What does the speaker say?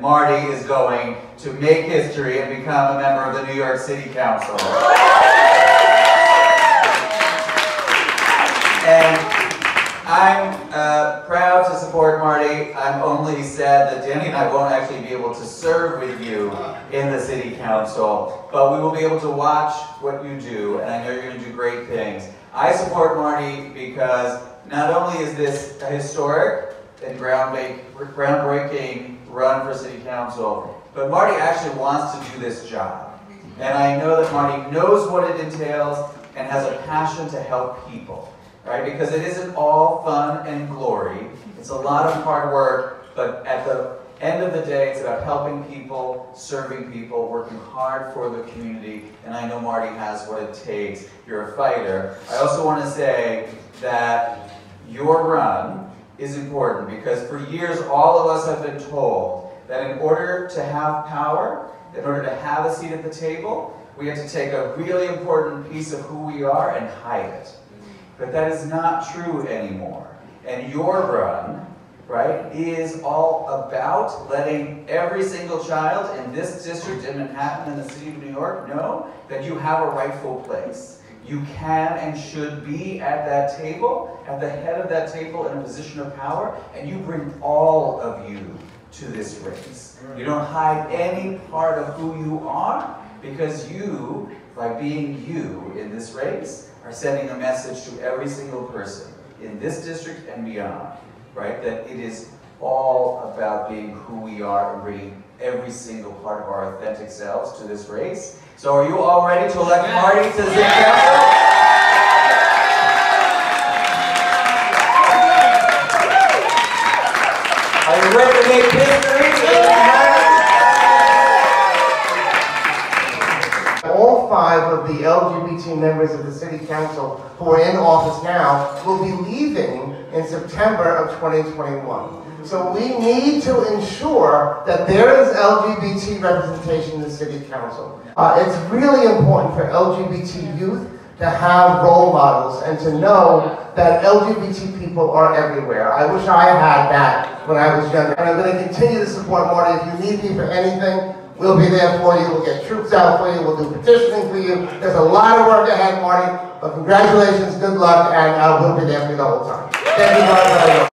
Marti is going to make history and become a member of the New York City Council. And I'm uh, proud to support Marti. I'm only sad that Danny and I won't actually be able to serve with you in the City Council, but we will be able to watch what you do, and I know you're going to do great things. I support Marti because not only is this a historic and groundbreaking run for City Council, but Marti actually wants to do this job. And I know that Marti knows what it entails and has a passion to help people right? Because it isn't all fun and glory. It's a lot of hard work, but at the end of the day, it's about helping people, serving people, working hard for the community, and I know Marti has what it takes. You're a fighter. I also want to say that your run is important because for years all of us have been told that in order to have power, in order to have a seat at the table, we have to take a really important piece of who we are and hide it. But that is not true anymore. And your run, right, is all about letting every single child in this district in Manhattan and the city of New York know that you have a rightful place. You can and should be at that table, at the head of that table in a position of power, and you bring all of you to this race. You don't hide any part of who you are because you, by being you in this race, are sending a message to every single person in this district and beyond, right? That it is all about being who we are and bringing every single part of our authentic selves to this race. So are you all ready to elect Marti to the Five of the LGBT members of the city council who are in office now will be leaving in September of 2021. So we need to ensure that there is LGBT representation in the city council. Uh, it's really important for LGBT youth to have role models and to know that LGBT people are everywhere. I wish I had that when I was younger. And I'm going to continue to support Marti. If you need me for anything, We'll be there for you. We'll get troops out for you. We'll do petitioning for you. There's a lot of work ahead, Marti. But congratulations, good luck, and uh, we'll be there for you the whole time. Thank you much.